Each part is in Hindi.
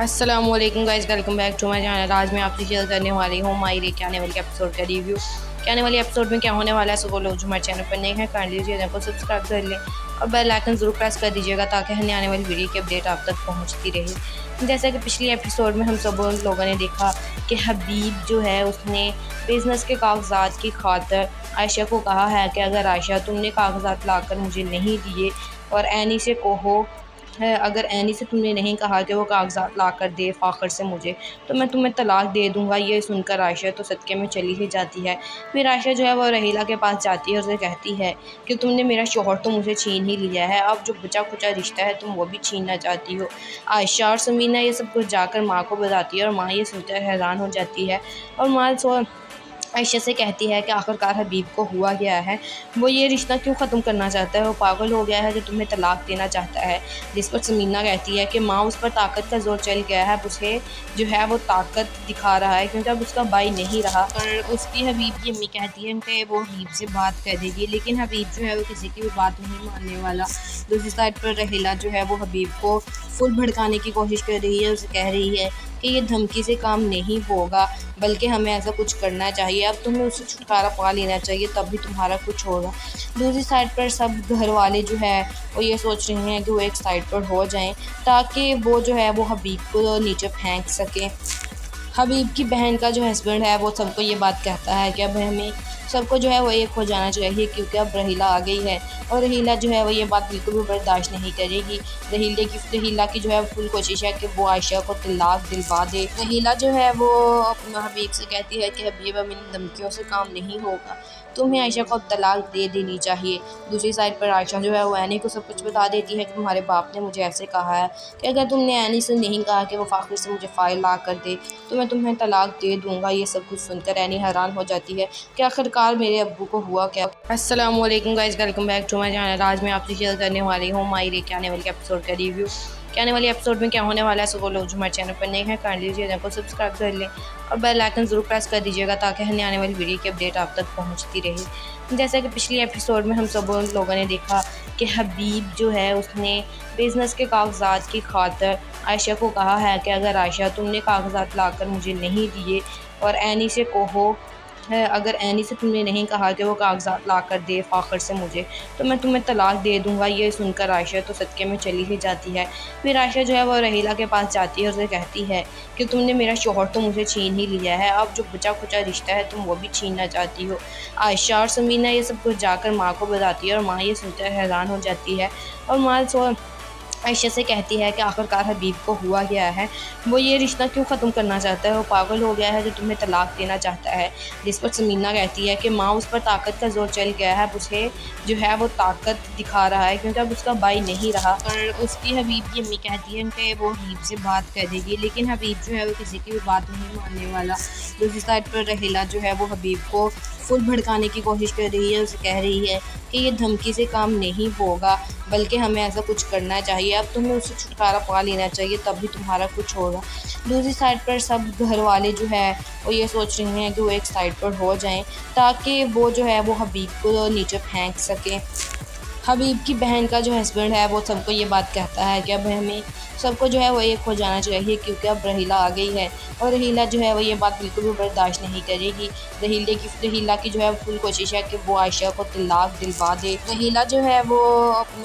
Aslam guys welcome back to my channel आज मैं आपसे शेयर करने वाली हूँ माई रे के आने वाले एपिसोड का रिव्यू क्या आने वाले एपिसोड में क्या होने वाला है, सो वो लोग जो हमारे चैनल पर नए हैं काइंडली चैनल को सब्सक्राइब कर लें और बेल आइकन ज़रूर प्रेस कर दीजिएगा ताकि हमें आने वाली वीडियो की अपडेट आप तक पहुँचती रहे। जैसा कि पिछले एपिसोड में हम सब लोगों ने देखा कि हबीब जो है, उसने बिज़नेस के कागजात की खातर आयशा को कहा है कि अगर आयशा तुमने कागजात लाकर मुझे नहीं दिए और एनी से कहो है, अगर एनी से तुमने नहीं कहा कि वो कागजात ला कर दे, फ़ाखर से मुझे तो मैं तुम्हें तलाक दे दूँगा, ये सुनकर आयशा तो सदक़े में चली ही जाती है। फिर आयशा जो है वो रहीला के पास जाती है और उसे कहती है कि तुमने मेरा शोहर तो मुझे छीन ही लिया है, अब जो बचा कुचा रिश्ता है तुम वो भी छीनना चाहती हो। आयशा और समीना ये सब कुछ जाकर माँ को बताती है और माँ ये सुनकर हैरान हो जाती है और माँ सो आयशा से कहती है कि आखिरकार हबीब को हुआ गया है? वो ये रिश्ता क्यों ख़त्म करना चाहता है? वो पागल हो गया है जो तुम्हें तलाक देना चाहता है। जिस पर समीना कहती है कि माँ उस पर ताकत का ज़ोर चल गया है उसे जो है वो ताकत दिखा रहा है क्योंकि अब उसका भाई नहीं रहा। और उसकी हबीब की अम्मी कहती है कि वो हबीब से बात कर देगी लेकिन हबीब जो है वो किसी की भी बात नहीं मानने वाला। दूसरी साइड पर रहेला जो है वो हबीब को फुल भड़काने की कोशिश कर रही है। उसे कह रही है कि ये धमकी से काम नहीं होगा। बल्कि हमें ऐसा कुछ करना चाहिए। अब तुम्हें उससे छुटकारा पा लेना चाहिए, तब भी तुम्हारा कुछ होगा। दूसरी साइड पर सब घर वाले जो है, वो ये सोच रहे हैं कि वो एक साइड पर हो जाएँ, ताकि वो जो है, वो हबीब को नीचे फेंक सकें। हबीब की बहन का जो हस्बैंड है, वो सबको ये बात कहता है कि अब हमें सबको जो है वो एक हो जाना चाहिए क्योंकि अब रहीला आ गई है। और रहीला जो है वो ये बात बिल्कुल भी बर्दाश्त नहीं करेगी। रहीले की, रहीला की जो है फुल कोशिश है कि वो आयशा को तलाक दिलवा दे। रहीला जो है वो हबीब से कहती है कि हबीब अब इन धमकियों से काम नहीं होगा। तुम्हें आयशा को अब तलाक दे देनी चाहिए। दूसरी साइड पर आयशा जो है वो एनी को सब कुछ बता देती है कि तुम्हारे बाप ने मुझे ऐसे कहा है कि अगर तुमने एनी से नहीं कहा कि वो फ़ाखिर से मुझे फ़ाइल ला कर दे तो मैं तुम्हें तलाक दे दूँगा। ये सब कुछ सुनकर एनी हैरान हो जाती है कि आखिरकार मेरे अबू को हुआ क्या? Aslam guys welcome back to my channel आज मैं आपसे शेयर करने वाली हूँ माई के आने वाले एपिसोड का रिव्यू कि आने वाली एपिसोड में क्या होने वाला है सो वो लोग जो हमारे चैनल पर नए हैं लीजिए चैनल को सब्सक्राइब कर लें। और बेल आइकन ज़रूर प्रेस कर दीजिएगा ताकि हमें आने वाली वीडियो की अपडेट आप तक पहुँचती रहे। जैसा कि पिछले एपिसोड में हम सब लोगों ने देखा कि हबीब जो है, उसने बिज़नेस के कागजात की खातर आयशा को कहा है कि अगर आयशा तुमने कागजात लाकर मुझे नहीं दिए और एनी से कहो है, अगर एनी से तुमने नहीं कहा कि वो कागजात ला कर दे, फ़ाखर से मुझे तो मैं तुम्हें तलाक दे दूँगा, ये सुनकर आयशा तो सदक़े में चली ही जाती है। फिर आयशा जो है वो रहीला के पास जाती है और उसे कहती है कि तुमने मेरा शोहर तो मुझे छीन ही लिया है, अब जो बचा खुचा रिश्ता है तुम वो भी छीनना चाहती हो। आयशा और समीना ये सब कुछ जाकर माँ को बताती है और माँ ये सुनकर हैरान हो जाती है और माँ सो आयशा से कहती है कि आखिरकार हबीब को हुआ गया है? वो ये रिश्ता क्यों ख़त्म करना चाहता है? वो पागल हो गया है जो तुम्हें तलाक देना चाहता है। जिस पर समीना कहती है कि माँ उस पर ताकत का ज़ोर चल गया है उसे जो है वो ताकत दिखा रहा है क्योंकि अब उसका भाई नहीं रहा। और उसकी हबीब की अम्मी कहती है कि वो हबीब से बात कर देगी लेकिन हबीब जो है वो किसी की भी बात नहीं मानने वाला। दूसरी साइड पर रहेला जो है वो हबीब को फुल भड़काने की कोशिश कर रही है उसे कह रही है कि ये धमकी से काम नहीं होगा, बल्कि हमें ऐसा कुछ करना चाहिए। अब तुम्हें उसे छुटकारा पा लेना चाहिए, तब भी तुम्हारा कुछ होगा। दूसरी साइड पर सब घर वाले जो है, वो ये सोच रहे हैं कि वो एक साइड पर हो जाएँ, ताकि वो जो है, वो हबीब को नीचे फेंक सकें। हबीब की बहन का जो हस्बैंड है, वो सबको ये बात कहता है कि अब हमें सबको जो है वो एक हो जाना चाहिए क्योंकि अब रहीला आ गई है। और रहीला जो है वो ये बात बिल्कुल भी बर्दाश्त नहीं करेगी। रहीले की, रहीला की जो है फुल कोशिश है कि वो आयशा को तलाक दिलवा दे। रहीला जो है वो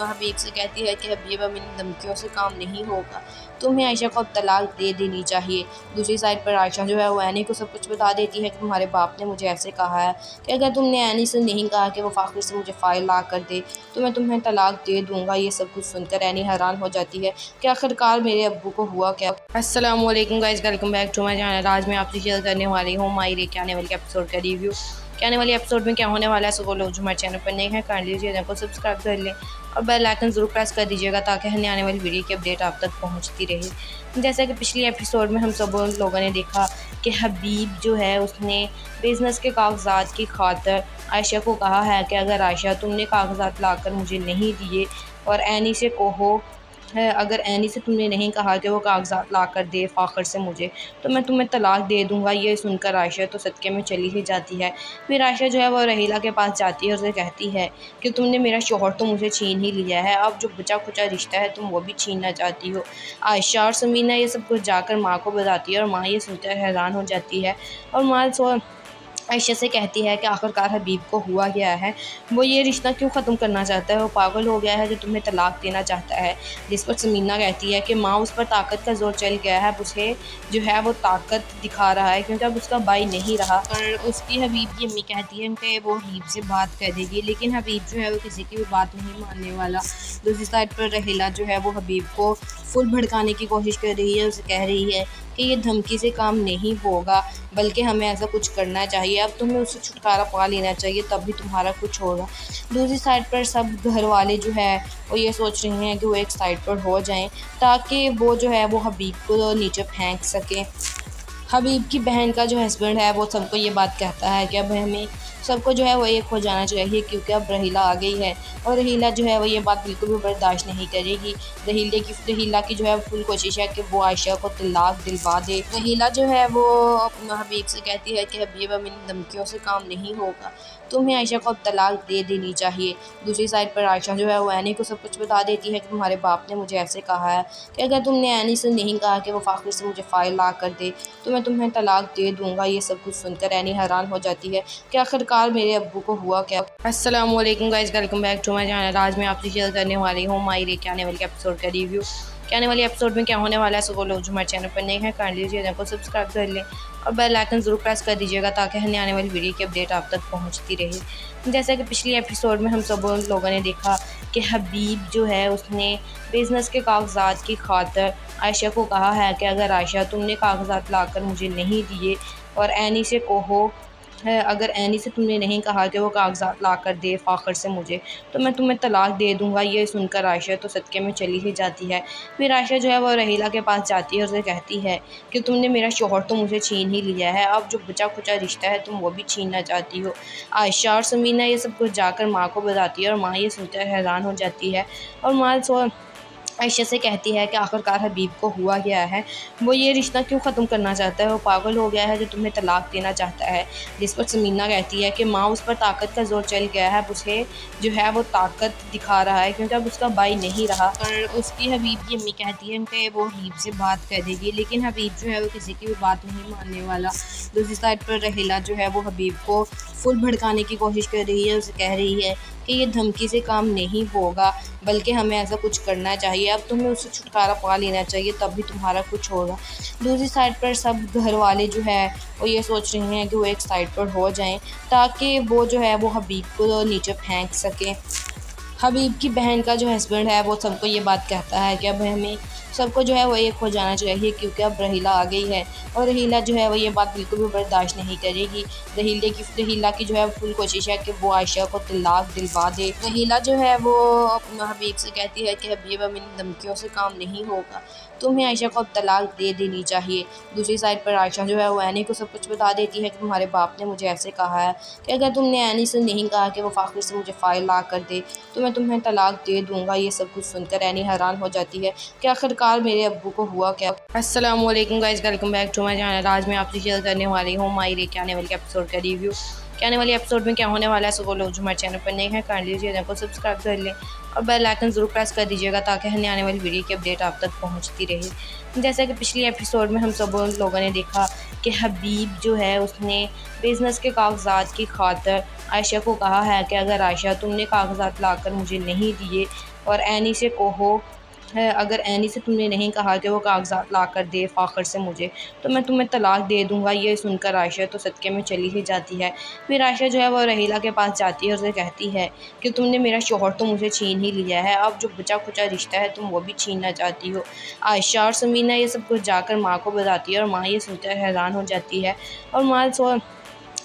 हबीब से कहती है कि हबीब अब इन धमकियों से काम नहीं होगा। तुम्हें आयशा को अब तलाक दे देनी चाहिए। दूसरी साइड पर आयशा जो है वो एनी को सब कुछ बता देती है कि तुम्हारे बाप ने मुझे ऐसे कहा है कि अगर तुमने एनी से नहीं कहा कि वो फ़ाखिर से मुझे फ़ाइल ला कर दे तो मैं तुम्हें तलाक दे दूँगा। ये सब कुछ सुनकर एनी हैरान हो जाती है कि आखिरकार मेरे अबू को हुआ क्या? Aslam guys welcome back to my channel आज मैं आपसे शेयर करने वाली हूँ माई के आने वाले एपिसोड का रिव्यू कि आने वाली एपिसोड में क्या होने वाला है सो वो लोग जो हमारे चैनल पर नए हैं लीजिए चैनल को सब्सक्राइब कर लें। और बेल आइकन ज़रूर प्रेस कर दीजिएगा ताकि हमें आने वाली वीडियो की अपडेट आप तक पहुँचती रहे। जैसा कि पिछले एपिसोड में हम सब लोगों ने देखा कि हबीब जो है, उसने बिज़नेस के कागजात की खातर आयशा को कहा है कि अगर आयशा तुमने कागजात लाकर मुझे नहीं दिए और एनी से कहो है, अगर एनी से तुमने नहीं कहा कि वो कागजात ला कर दे, फ़ाखर से मुझे तो मैं तुम्हें तलाक दे दूँगा, ये सुनकर आयशा तो सदक़े में चली ही जाती है। फिर आयशा जो है वो रहीला के पास जाती है और उसे कहती है कि तुमने मेरा शोहर तो मुझे छीन ही लिया है, अब जो बचा खुचा रिश्ता है तुम वो भी छीनना चाहती हो। आयशा और समीना ये सब कुछ जाकर माँ को बताती है और माँ ये सुनकर हैरान हो जाती है और माँ सो आयशा से कहती है कि आखिरकार हबीब को हुआ गया है? वो ये रिश्ता क्यों ख़त्म करना चाहता है? वो पागल हो गया है जो तुम्हें तलाक देना चाहता है। जिस पर समीना कहती है कि माँ उस पर ताकत का ज़ोर चल गया है उसे जो है वो ताकत दिखा रहा है क्योंकि अब उसका भाई नहीं रहा। और उसकी हबीब की अम्मी कहती है कि वो हबीब से बात कर देगी लेकिन हबीब जो है वो किसी की भी बात नहीं मानने वाला। दूसरी साइड पर रहेला जो है वो हबीब को फुल भड़काने की कोशिश कर रही है, उसे कह रही है कि ये धमकी से काम नहीं होगा, बल्कि हमें ऐसा कुछ करना चाहिए। अब तुम्हें उससे छुटकारा पा लेना चाहिए, तब भी तुम्हारा कुछ होगा। दूसरी साइड पर सब घर वाले जो है, वो ये सोच रहे हैं कि वो एक साइड पर हो जाएँ, ताकि वो जो है, वो हबीब को नीचे फेंक सकें। हबीब की बहन का जो हस्बैंड है, वो सबको ये बात कहता है कि अब हमें सबको जो है वो एक हो जाना चाहिए क्योंकि अब रहीला आ गई है। और रहीला जो है वो ये बात बिल्कुल भी बर्दाश्त नहीं करेगी। रहीले की, रहीला की जो है फुल कोशिश है कि वो आयशा को तलाक दिलवा दे। रहीला जो है वो अपना हबीब से कहती है कि हबीब, अब इन धमकियों से काम नहीं होगा। तुम्हें आयशा को अब तलाक दे देनी चाहिए। दूसरी साइड पर आयशा जो है वो एनी को सब कुछ बता देती है कि तुम्हारे बाप ने मुझे ऐसे कहा है कि अगर तुमने एनी से नहीं कहा कि वो फ़ाखिर से मुझे फ़ाइल ला कर दे तो मैं तुम्हें तलाक दे दूँगा। ये सब कुछ सुनकर एनी हैरान हो जाती है कि आखिरकार मेरे अबू को हुआ क्या? Aslam guys welcome back to my channel. आज मैं आपसे शेयर करने वाली हूँ माई रे के आने वाली एपिसोड का रिव्यू कि आने वाले एपिसोड में क्या होने वाला है, सो लोग जो हमारे चैनल पर नहीं है लीजिए चैनल को सब्सक्राइब कर लें और बेल आइकन ज़रूर प्रेस कर दीजिएगा ताकि हमें आने वाली वीडियो की अपडेट आप तक पहुँचती रहे। जैसा कि पिछली एपिसोड में हम सब लोगों ने देखा कि हबीब जो है, उसने बिज़नेस के कागजात की खातर आयशा को कहा है कि अगर आयशा तुमने कागजात लाकर मुझे नहीं दिए और एनी से कहो है, अगर एनी से तुमने नहीं कहा कि वो कागजात ला कर दे, फ़ाखर से मुझे तो मैं तुम्हें तलाक दे दूँगा, ये सुनकर आयशा तो सदक़े में चली ही जाती है। फिर आयशा जो है वो रहीला के पास जाती है और उसे कहती है कि तुमने मेरा शोहर तो मुझे छीन ही लिया है, अब जो बचा खुचा रिश्ता है तुम वो भी छीनना चाहती हो। आयशा और समीना ये सब कुछ जाकर माँ को बताती है और माँ ये सुनकर हैरान हो जाती है और माँ सो आयशा से कहती है कि आखिरकार हबीब को हुआ गया है? वो ये रिश्ता क्यों ख़त्म करना चाहता है? वो पागल हो गया है जो तुम्हें तलाक देना चाहता है। जिस पर समीना कहती है कि माँ उस पर ताकत का ज़ोर चल गया है उसे जो है वो ताकत दिखा रहा है क्योंकि अब उसका भाई नहीं रहा। और उसकी हबीब की अम्मी कहती है कि वो हबीब से बात कर देगी लेकिन हबीब जो है वो किसी की भी बात नहीं मानने वाला। दूसरी साइड पर रहेला जो है वो हबीब को फुल भड़काने की कोशिश कर रही है उसे कह रही है कि ये धमकी से काम नहीं होगा, बल्कि हमें ऐसा कुछ करना चाहिए। अब तुम्हें उससे छुटकारा पा लेना चाहिए, तब भी तुम्हारा कुछ होगा। दूसरी साइड पर सब घर वाले जो है, वो ये सोच रहे हैं कि वो एक साइड पर हो जाएँ, ताकि वो जो है, वो हबीब को नीचे फेंक सकें। हबीब की बहन का जो हस्बैंड है, वो सबको ये बात कहता है कि अब हमें सबको जो है वो एक हो जाना चाहिए क्योंकि अब रहीला आ गई है। और रहीला जो है वो ये बात बिल्कुल भी बर्दाश्त नहीं करेगी। रहीले की, रहीला की जो है फुल कोशिश है कि वो आयशा को तलाक दिलवा दे। रहीला जो है वो अपना हबीब से कहती है कि हबीब अब इन धमकियों से काम नहीं होगा। तुम्हें आयशा को अब तलाक दे देनी चाहिए। दूसरी साइड पर आयशा जो है वो एनी को सब कुछ बता देती है कि तुम्हारे बाप ने मुझे ऐसे कहा है कि अगर तुमने एनी से नहीं कहा कि वो फ़ाखिर से मुझे फ़ाइल ला कर दे तो मैं तुम्हें तलाक दे दूँगा। ये सब कुछ सुनकर एनी हैरान हो जाती है कि आखिरकार मेरे अबू को हुआ क्या? Aslam guys welcome back to my channel आज मैं आपसे शेयर करने वाली हूँ माई के आने वाली एपिसोड का रिव्यू कि आने वाले एपिसोड में क्या होने वाला है सो लोग जो हमारे चैनल पर नहीं है, कर लीजिए, चैनल को सब्सक्राइब कर लें और बेल आइकन ज़रूर प्रेस कर दीजिएगा ताकि हमें आने वाली वीडियो की अपडेट आप तक पहुँचती रहे। जैसा कि पिछली एपिसोड में हम सब लोगों ने देखा कि हबीब जो है, उसने बिज़नेस के कागजात की खातर आयशा को कहा है कि अगर आयशा तुमने कागजात लाकर मुझे नहीं दिए और एनी से कहो है, अगर एनी से तुमने नहीं कहा कि वो कागजात ला कर दे, फ़ाखर से मुझे तो मैं तुम्हें तलाक दे दूँगा, ये सुनकर आयशा तो सदक़े में चली ही जाती है। फिर आयशा जो है वो रहीला के पास जाती है और उसे कहती है कि तुमने मेरा शोहर तो मुझे छीन ही लिया है, अब जो बचा खुचा रिश्ता है तुम वो भी छीनना चाहती हो। आयशा और समीना ये सब कुछ जाकर माँ को बताती है और माँ ये सुनकर हैरान हो जाती है और माँ सो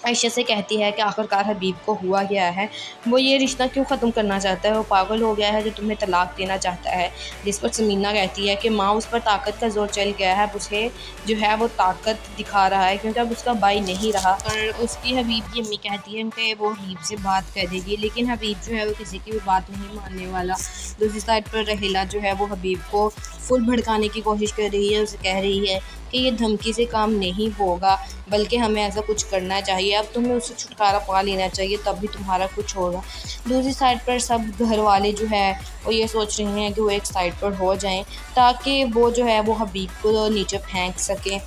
आयशा से कहती है कि आखिरकार हबीब को हुआ गया है? वो ये रिश्ता क्यों ख़त्म करना चाहता है? वो पागल हो गया है जो तुम्हें तलाक देना चाहता है। जिस पर समीना कहती है कि माँ उस पर ताकत का ज़ोर चल गया है उसे जो है वो ताकत दिखा रहा है क्योंकि अब उसका भाई नहीं रहा। और उसकी हबीब की अम्मी कहती है कि वो हबीब से बात कर देगी लेकिन हबीब जो है वो किसी की भी बात नहीं मानने वाला। दूसरी साइड पर रहेला जो है वो हबीब को फुल भड़काने की कोशिश कर रही है, उसे कह रही है कि ये धमकी से काम नहीं होगा, बल्कि हमें ऐसा कुछ करना चाहिए। अब तुम्हें उससे छुटकारा पा लेना चाहिए, तब भी तुम्हारा कुछ होगा। दूसरी साइड पर सब घर वाले जो है, वो ये सोच रहे हैं कि वो एक साइड पर हो जाएँ, ताकि वो जो है, वो हबीब को नीचे फेंक सकें।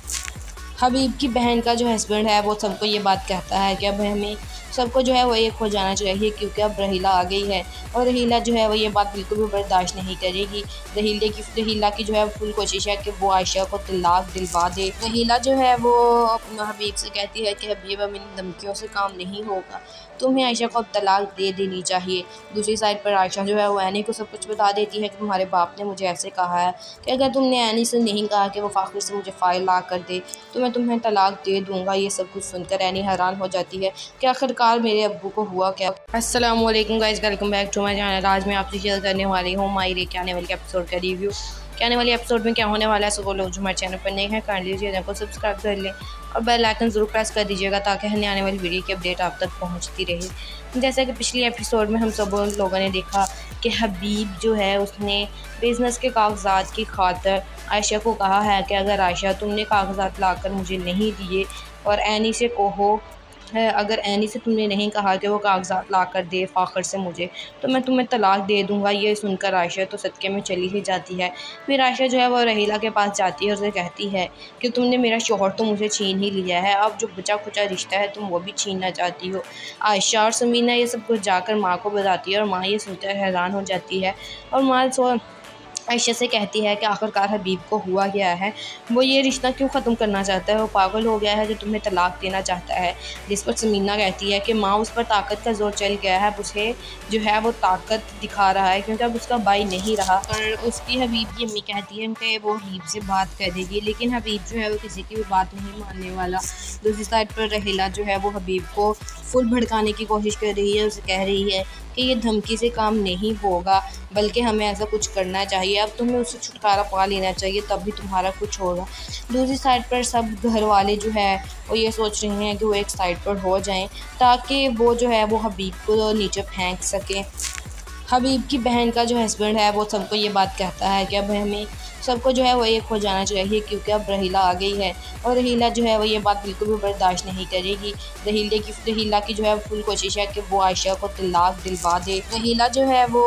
हबीब की बहन का जो हस्बैंड है, वो सबको ये बात कहता है कि अब हमें सबको जो है वो एक हो जाना चाहिए क्योंकि अब रहीला आ गई है। और रहीला जो है वो ये बात बिल्कुल भी बर्दाश्त नहीं करेगी। रहीले की, रहीला की जो है फुल कोशिश है कि वो आयशा को तलाक दिलवा दे। रहीला जो है वो हबीब से कहती है कि हबीब अब इन धमकियों से काम नहीं होगा। तुम्हें आयशा को अब तलाक दे देनी चाहिए। दूसरी साइड पर आयशा जो है वो एनी को सब कुछ बता देती है कि तुम्हारे बाप ने मुझे ऐसे कहा है कि अगर तुमने एनी से नहीं कहा कि वो फ़ाखिर से मुझे फ़ाइल ला कर दे तो मैं तुम्हें तलाक दे दूँगा। ये सब कुछ सुनकर एनी हैरान हो जाती है कि आखिरकार मेरे अबू को हुआ क्या? Aslam guys welcome back to my channel आज मैं आपसे शेयर करने वाली हूँ माई के आने वाले एपिसोड का रिव्यू क्या आने वाली एपिसोड में क्या होने वाला है सो लोग जो हमारे चैनल पर नहीं है, कर लीजिए चैनल को सब्सक्राइब कर लें। और बेल आइकन ज़रूर प्रेस कर दीजिएगा ताकि हमें आने वाली वीडियो की अपडेट आप तक पहुँचती रहे। जैसा कि पिछली एपिसोड में हम सब लोगों ने देखा कि हबीब जो है, उसने बिज़नेस के कागजात की खातर आयशा को कहा है कि अगर आयशा तुमने कागजात लाकर मुझे नहीं दिए और एनी से कहो है, अगर एनी से तुमने नहीं कहा कि वो कागजात ला कर दे, फ़ाखर से मुझे तो मैं तुम्हें तलाक दे दूँगा, ये सुनकर आयशा तो सदक़े में चली ही जाती है। फिर आयशा जो है वो रहीला के पास जाती है और उसे कहती है कि तुमने मेरा शोहर तो मुझे छीन ही लिया है, अब जो बचा खुचा रिश्ता है तुम वो भी छीनना चाहती हो। आयशा और समीना ये सब कुछ जाकर माँ को बताती है और माँ ये सुनकर हैरान हो जाती है और माँ सो आयशा से कहती है कि आखिरकार हबीब को हुआ गया है? वो ये रिश्ता क्यों ख़त्म करना चाहता है? वो पागल हो गया है जो तुम्हें तलाक देना चाहता है। जिस पर समीना कहती है कि माँ उस पर ताकत का ज़ोर चल गया है उसे जो है वो ताकत दिखा रहा है क्योंकि अब उसका भाई नहीं रहा। और उसकी हबीब की अम्मी कहती है कि वो हबीब से बात कर देगी लेकिन हबीब जो है वो किसी की भी बात नहीं मानने वाला। दूसरी साइड पर रहेला जो है वो हबीब को फुल भड़काने की कोशिश कर रही है, उसे कह रही है कि ये धमकी से काम नहीं होगा, बल्कि हमें ऐसा कुछ करना चाहिए। अब तुम्हें उससे छुटकारा पा लेना चाहिए, तब भी तुम्हारा कुछ होगा। दूसरी साइड पर सब घर वाले जो है, वो ये सोच रहे हैं कि वो एक साइड पर हो जाएँ, ताकि वो जो है, वो हबीब को नीचे फेंक सकें। हबीब की बहन का जो हस्बैंड है, वो सबको ये बात कहता है कि अब हमें सबको जो है वो एक हो जाना चाहिए क्योंकि अब रहीला आ गई है। और रहीला जो है वो ये बात बिल्कुल भी बर्दाश्त नहीं करेगी। रहीले की, रहीला की जो है फुल कोशिश है कि वो आयशा को तलाक दिलवा दे। रहीला जो है वो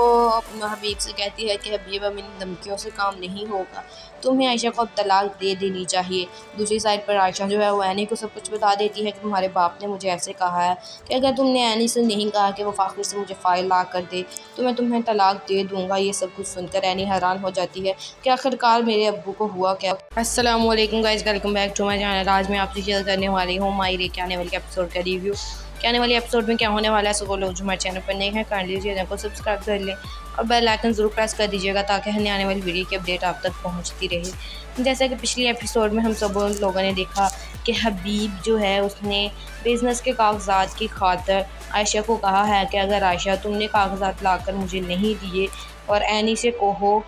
हबीब से कहती है कि हबीब, अब इन धमकियों से काम नहीं होगा। तुम्हें आयशा को अब तलाक दे देनी चाहिए। दूसरी साइड पर आयशा जो है वो एनी को सब कुछ बता देती है कि तुम्हारे बाप ने मुझे ऐसे कहा है कि अगर तुमने एनी से नहीं कहा कि वो फ़ाखिर से मुझे फ़ाइल ला कर दे तो मैं तुम्हें तलाक दे दूँगा। ये सब कुछ सुनकर एनी हैरान हो जाती है कि आखिरकार मेरे अबू को हुआ क्या? Aslam guys welcome back to my channel आज मैं आपसे शेयर करने वाली हूँ माई के आने वाली एपिसोड का रिव्यू क्या आने वाली एपिसोड में क्या होने वाला है सो लोग जो हमारे चैनल पर नहीं है, कर लीजिए, चैनल को सब्सक्राइब कर लें और बेल आइकन ज़रूर प्रेस कर दीजिएगा ताकि हमें आने वाली वीडियो की अपडेट आप तक पहुँचती रहे। जैसा कि पिछले एपिसोड में हम सब लोगों ने देखा कि हबीब जो है, उसने बिज़नेस के कागजात की खातर आयशा को कहा है कि अगर आयशा तुमने कागजात लाकर मुझे नहीं दिए और एनी से कहो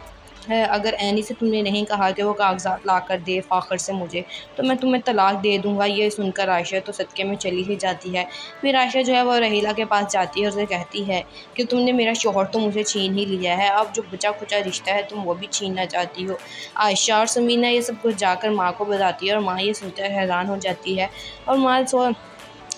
है, अगर एनी से तुमने नहीं कहा कि वो कागजात ला कर दे, फ़ाखर से मुझे तो मैं तुम्हें तलाक दे दूँगा, ये सुनकर आयशा तो सदक़े में चली ही जाती है। फिर आयशा जो है वो रहीला के पास जाती है और उसे कहती है कि तुमने मेरा शोहर तो मुझे छीन ही लिया है, अब जो बचा खुचा रिश्ता है तुम वो भी छीनना चाहती हो। आयशा और समीना ये सब कुछ जाकर माँ को बताती है और माँ ये सुनकर हैरान हो जाती है और माँ सो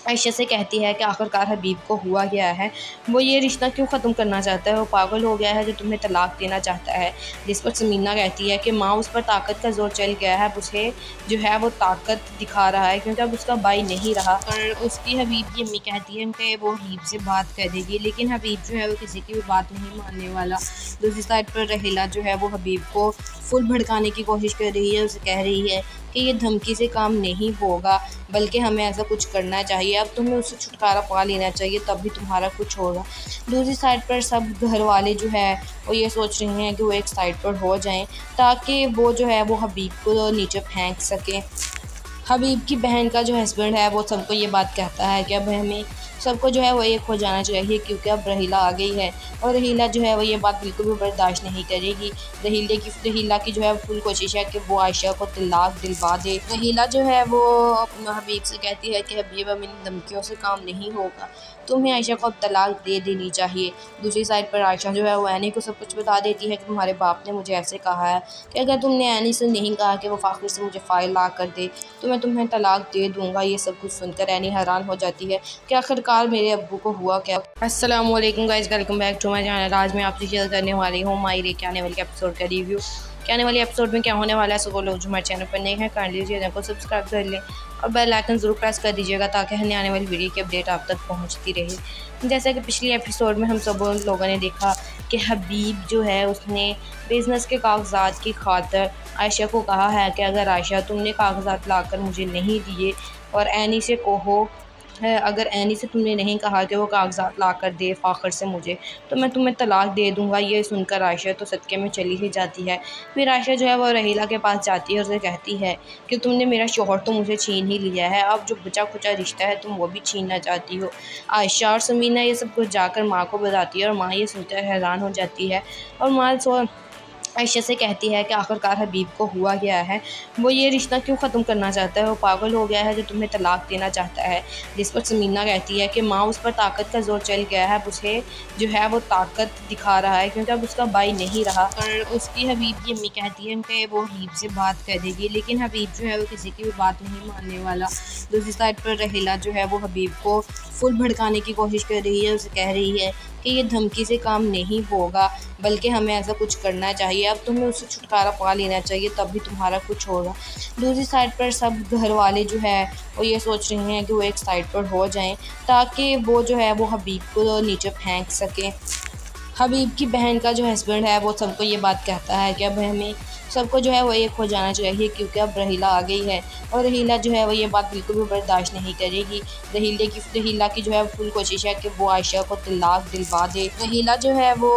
आयशा से कहती है कि आखिरकार हबीब को हुआ गया है? वो ये रिश्ता क्यों ख़त्म करना चाहता है? वो पागल हो गया है जो तुम्हें तलाक देना चाहता है। जिस पर समीना कहती है कि माँ उस पर ताकत का ज़ोर चल गया है उसे जो है वो ताकत दिखा रहा है क्योंकि अब उसका भाई नहीं रहा। और उसकी हबीब की अम्मी कहती है कि वो हबीब से बात कर देगी लेकिन हबीब जो है वो किसी की भी बात नहीं मानने वाला। दूसरी साइड पर रहेला जो है वो हबीब को फुल भड़काने की कोशिश कर रही है, उसे कह रही है कि ये धमकी से काम नहीं होगा, बल्कि हमें ऐसा कुछ करना चाहिए। अब तुम्हें उससे छुटकारा पा लेना चाहिए, तब भी तुम्हारा कुछ होगा। दूसरी साइड पर सब घर वाले जो है, वो ये सोच रहे हैं कि वो एक साइड पर हो जाएँ, ताकि वो जो है, वो हबीब को नीचे फेंक सकें। हबीब की बहन का जो हस्बैंड है, वो सबको ये बात कहता है कि अब हमें सबको जो है वो एक हो जाना चाहिए क्योंकि अब रहीला आ गई है। और रहीला जो है वो ये बात बिल्कुल भी बर्दाश्त नहीं करेगी। रहीले की, रहीला की जो है फुल कोशिश है कि वो आयशा को तलाक दिलवा दे। रहीला जो है वो हबीब से कहती है कि हबीब, अब इन धमकियों से काम नहीं होगा। तुम्हें आयशा को अब तलाक दे देनी चाहिए। दूसरी साइड पर आयशा जो है वो एनी को सब कुछ बता देती है कि तुम्हारे बाप ने मुझे ऐसे कहा है कि अगर तुमने एनी से नहीं कहा कि वो फ़ाखिर से मुझे फ़ाइल ला कर दे तो मैं तुम्हें तलाक दे दूँगा। ये सब कुछ सुनकर एनी हैरान हो जाती है कि आखिरकार मेरे अबू को हुआ क्या? Aslam guys welcome back to my channel आज मैं आपसे शेयर करने वाली हूँ माई रे के आने वाले एपिसोड का रिव्यू क्या आने वाले एपिसोड में क्या होने वाला है, सो लोग जो हमारे चैनल पर नहीं है लीजिए चैनल को सब्सक्राइब कर लें। और बेल आइकन ज़रूर प्रेस कर दीजिएगा, ताकि हमें आने वाली वीडियो की अपडेट आप तक पहुँचती रहे। जैसा कि पिछले एपिसोड में हम सब लोगों ने देखा कि हबीब जो है, उसने बिज़नेस के कागजात की खातर आयशा को कहा है कि अगर आयशा तुमने कागजात लाकर मुझे नहीं दिए, और एनी से कहो है, अगर एनी से तुमने नहीं कहा कि वो कागजात ला कर दे, फ़ाखर से मुझे तो मैं तुम्हें तलाक दे दूँगा, ये सुनकर आयशा तो सदक़े में चली ही जाती है। फिर आयशा जो है वो रहीला के पास जाती है और उसे कहती है कि तुमने मेरा शोहर तो मुझे छीन ही लिया है, अब जो बचा खुचा रिश्ता है तुम वो भी छीनना चाहती हो। आयशा और समीना ये सब कुछ जाकर माँ को बताती है और माँ ये सुनकर हैरान हो जाती है और माँ सो आयशा से कहती है कि आखिरकार हबीब को हुआ गया है? वो ये रिश्ता क्यों ख़त्म करना चाहता है? वो पागल हो गया है जो तुम्हें तलाक देना चाहता है। जिस पर समीना कहती है कि माँ उस पर ताकत का ज़ोर चल गया है उसे जो है वो ताकत दिखा रहा है क्योंकि अब उसका भाई नहीं रहा। और उसकी हबीब की अम्मी कहती है कि वो हबीब से बात कर देगी लेकिन हबीब जो है वो किसी की भी बात नहीं मानने वाला। दूसरी साइड पर रहेला जो है वो हबीब को फुल भड़काने की कोशिश कर रही है, उसे कह रही है कि ये धमकी से काम नहीं होगा, बल्कि हमें ऐसा कुछ करना चाहिए। अब तुम्हें उससे छुटकारा पा लेना चाहिए, तब भी तुम्हारा कुछ होगा। दूसरी साइड पर सब घर वाले जो है, वो ये सोच रहे हैं कि वो एक साइड पर हो जाएँ, ताकि वो जो है, वो हबीब को नीचे फेंक सकें। हबीब की बहन का जो हस्बैंड है, वो सबको ये बात कहता है कि अब हमें सबको जो है वो एक हो जाना चाहिए क्योंकि अब रहीला आ गई है। और रहीला जो है वो ये बात बिल्कुल भी बर्दाश्त नहीं करेगी। रहीले की, रहीला की जो है फुल कोशिश है कि वो आयशा को तलाक दिलवा दे। रहीला जो है वो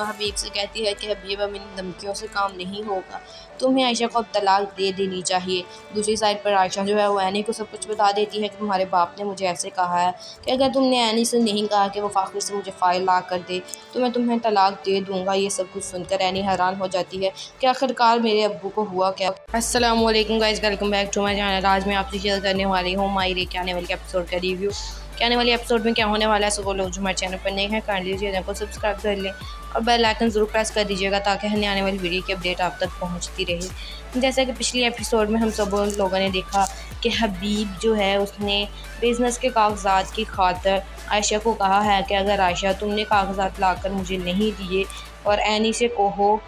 हबीब से कहती है कि हबीब, अब इन धमकियों से काम नहीं होगा। तुम्हें आयशा को अब तलाक दे देनी चाहिए। दूसरी साइड पर आयशा जो है वो एनी को सब कुछ बता देती है कि तुम्हारे बाप ने मुझे ऐसे कहा है कि अगर तुमने एनी से नहीं कहा कि वो फ़ाखिर से मुझे फ़ाइल ला कर दे तो मैं तुम्हें तलाक दे दूँगा। ये सब कुछ सुनकर एनी हैरान हो जाती है कि आखिरकार मेरे अबू को हुआ क्या? Aslam guys welcome back to my channel आज मैं आपसे शेयर करने वाली हूँ माई रे के आने वाले एपिसोड का रिव्यू क्या आने वाले एपिसोड में क्या होने वाला है, सो लोग जो हमारे चैनल पर नहीं है लीजिए चैनल को सब्सक्राइब कर लें। और बेल आइकन ज़रूर प्रेस कर दीजिएगा, ताकि हमें आने वाली वीडियो की अपडेट आप तक पहुँचती रहे। जैसा कि पिछली एपिसोड में हम सब लोगों ने देखा कि हबीब जो है, उसने बिज़नेस के कागजात की खातर आयशा को कहा है कि अगर आयशा तुमने कागजात लाकर मुझे नहीं दिए और एनी से कहो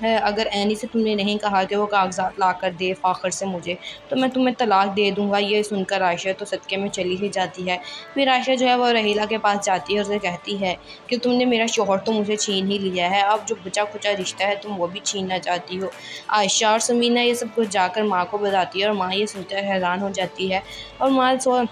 है, अगर एनी से तुमने नहीं कहा कि वो कागजात ला कर दे, फ़ाखर से मुझे तो मैं तुम्हें तलाक दे दूँगा, ये सुनकर आयशा तो सदक़े में चली ही जाती है। फिर आयशा जो है वो रहीला के पास जाती है और उसे कहती है कि तुमने मेरा शोहर तो मुझे छीन ही लिया है, अब जो बचा खुचा रिश्ता है तुम वो भी छीनना चाहती हो। आयशा और समीना ये सब कुछ जाकर माँ को बताती है और माँ ये सुनकर हैरान हो जाती है और माँ सो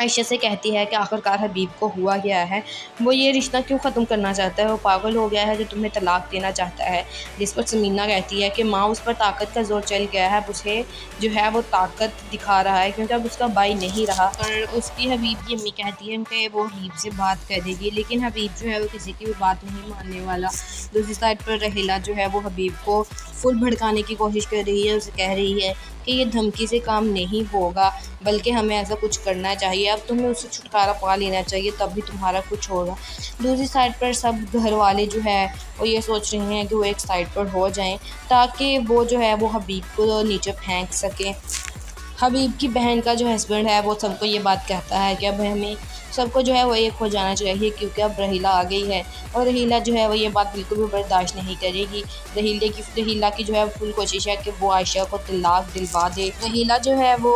आयशा से कहती है कि आखिरकार हबीब को हुआ गया है? वो ये रिश्ता क्यों ख़त्म करना चाहता है? वो पागल हो गया है जो तुम्हें तलाक देना चाहता है। जिस पर समीना कहती है कि माँ उस पर ताकत का ज़ोर चल गया है उसे जो है वो ताकत दिखा रहा है क्योंकि अब उसका भाई नहीं रहा। और उसकी हबीब की अम्मी कहती है कि वो हबीब से बात कर देगी लेकिन हबीब जो है वो किसी की भी बात नहीं मानने वाला। दूसरी साइड पर रहेला जो है वो हबीब को फुल भड़काने की कोशिश कर रही है, उसे कह रही है कि ये धमकी से काम नहीं होगा, बल्कि हमें ऐसा कुछ करना चाहिए। अब तुम्हें उससे छुटकारा पा लेना चाहिए, तब भी तुम्हारा कुछ होगा। दूसरी साइड पर सब घर वाले जो है, वो ये सोच रहे हैं कि वो एक साइड पर हो जाएँ, ताकि वो जो है, वो हबीब को नीचे फेंक सकें। हबीब की बहन का जो हस्बैंड है, वो सबको ये बात कहता है कि अब हमें सबको जो है वो एक हो जाना चाहिए क्योंकि अब रहीला आ गई है। और रहीला जो है वो ये बात बिल्कुल भी बर्दाश्त नहीं करेगी। रहीले की, रहीला की जो है फुल कोशिश है कि वो आयशा को तलाक दिलवा दे। रहीला जो है वो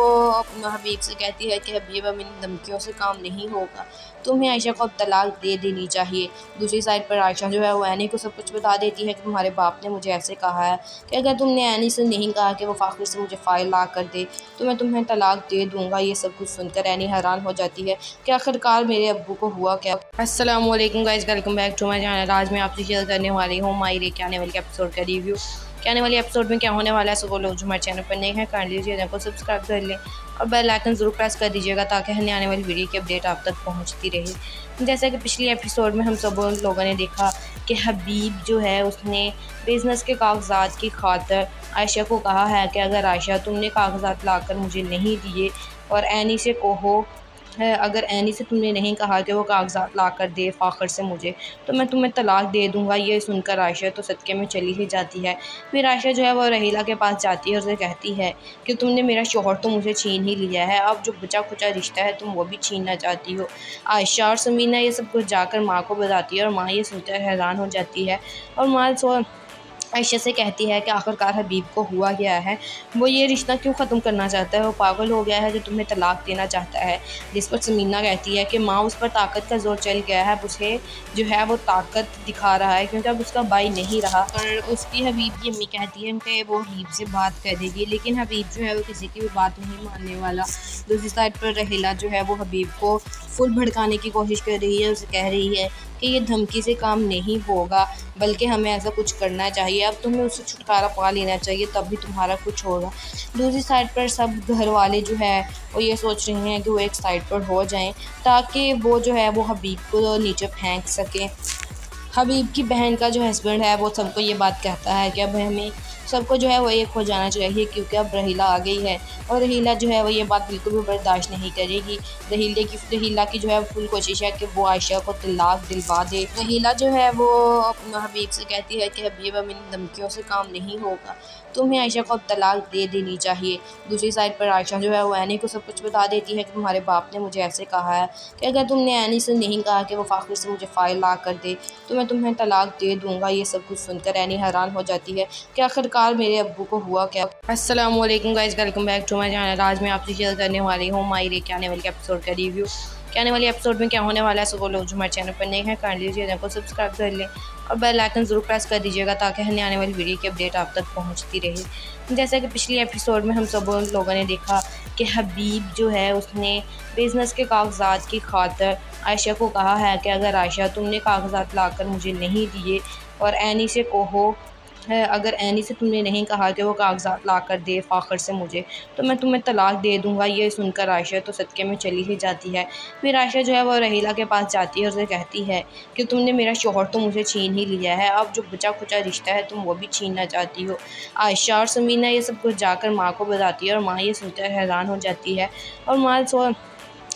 हबीब से कहती है कि हबीब अब इन धमकियों से काम नहीं होगा। तुम्हें आयशा को अब तलाक दे देनी चाहिए। दूसरी साइड पर आयशा जो है वो एनी को सब कुछ बता देती है कि तुम्हारे बाप ने मुझे ऐसे कहा है कि अगर तुमने एनी से नहीं कहा कि वो फ़ाखिर से मुझे फ़ाइल ला कर दे तो मैं तुम्हें तलाक दे दूँगा। ये सब कुछ सुनकर एनी हैरान हो जाती है कि आखिरकार मेरे अबू को हुआ क्या? Aslam guys welcome back to my channel आज मैं आपसे शेयर करने वाली हूँ माई के आने वाली एपिसोड का रिव्यू कि आने वाले एपिसोड में क्या होने वाला है सो वो लोग जो हमारे चैनल पर नए हैं, कर लीजिए चैनल को सब्सक्राइब कर लें। और बेल आइकन ज़रूर प्रेस कर दीजिएगा ताकि हमें आने वाली वीडियो की अपडेट आप तक पहुँचती रहे। जैसा कि पिछले एपिसोड में हम सब लोगों ने देखा कि हबीब जो है, उसने बिज़नेस के कागजात की खातर आयशा को कहा है कि अगर आयशा तुमने कागजात लाकर मुझे नहीं दिए और एनी से कहो है, अगर एनी से तुमने नहीं कहा कि वो कागजात ला कर दे, फ़ाखर से मुझे तो मैं तुम्हें तलाक दे दूँगा, ये सुनकर आयशा तो सदक़े में चली ही जाती है। फिर आयशा जो है वो रहीला के पास जाती है और उसे कहती है कि तुमने मेरा शोहर तो मुझे छीन ही लिया है, अब जो बचा खुचा रिश्ता है तुम वो भी छीनना चाहती हो। आयशा और समीना ये सब कुछ जाकर माँ को बताती है और माँ ये सुनकर हैरान हो जाती है और माँ सो आयशा से कहती है कि आखिरकार हबीब को हुआ गया है? वो ये रिश्ता क्यों ख़त्म करना चाहता है? वो पागल हो गया है जो तुम्हें तलाक देना चाहता है। जिस पर समीना कहती है कि माँ उस पर ताकत का ज़ोर चल गया है उसे जो है वो ताकत दिखा रहा है क्योंकि अब उसका भाई नहीं रहा। और उसकी हबीब की अम्मी कहती है कि वो हबीब से बात कर देगी लेकिन हबीब जो है वो किसी की भी बात नहीं मानने वाला। दूसरी साइड पर रहेला जो है वो हबीब को फुल भड़काने की कोशिश कर रही है उसे कह रही है कि ये धमकी से काम नहीं होगा, बल्कि हमें ऐसा कुछ करना चाहिए। अब तुम्हें उससे छुटकारा पा लेना चाहिए, तब भी तुम्हारा कुछ होगा। दूसरी साइड पर सब घर वाले जो है, वो ये सोच रहे हैं कि वो एक साइड पर हो जाएँ, ताकि वो जो है, वो हबीब को नीचे फेंक सकें। हबीब की बहन का जो हस्बैंड है, वो सबको ये बात कहता है कि अब हमें सबको जो है वो एक हो जाना चाहिए क्योंकि अब रहीला आ गई है। और रहीला जो है वो ये बात बिल्कुल भी बर्दाश्त नहीं करेगी। रहीले की, रहीला की जो है फुल कोशिश है कि वो आयशा को तलाक दिलवा दे। रहीला जो है वो हबीब से कहती है कि हबीब अब इन धमकियों से काम नहीं होगा। तुम्हें आयशा को अब तलाक दे देनी चाहिए। दूसरी साइड पर आयशा जो है वो एनी को सब कुछ बता देती है कि तुम्हारे बाप ने मुझे ऐसे कहा है कि अगर तुमने एनी से नहीं कहा कि वो फ़ाखिर से मुझे फ़ाइल ला कर दे तो मैं तुम्हें तलाक दे दूँगा। ये सब कुछ सुनकर एनी हैरान हो जाती है कि आखिरकार मेरे अबू को हुआ क्या? Aslam guys welcome back to my channel आज मैं आपसे शेयर करने वाली हूँ माई रे के आने वाले एपिसोड का रिव्यू कि आने वाली एपिसोड में क्या होने वाला है सो वो लोग जो हमारे चैनल पर नए हैं कर लीजिए चैनल को सब्सक्राइब कर लें। और बेल आइकन ज़रूर प्रेस कर दीजिएगा ताकि हमें आने वाली वीडियो की अपडेट आप तक पहुँचती रहे। जैसा कि पिछले एपिसोड में हम सब लोगों ने देखा कि हबीब जो है, उसने बिज़नेस के कागजात की खातर आयशा को कहा है कि अगर आयशा तुमने कागजात लाकर मुझे नहीं दिए और एनी से कहो है, अगर एनी से तुमने नहीं कहा कि वो कागजात ला कर दे, फ़ाखर से मुझे तो मैं तुम्हें तलाक दे दूँगा, ये सुनकर आयशा तो सदक़े में चली ही जाती है। फिर आयशा जो है वो रहीला के पास जाती है और उसे कहती है कि तुमने मेरा शोहर तो मुझे छीन ही लिया है, अब जो बचा खुचा रिश्ता है तुम वो भी छीनना चाहती हो। आयशा और समीना ये सब कुछ जाकर माँ को बताती है और माँ ये सुनकर हैरान हो जाती है और माँ सो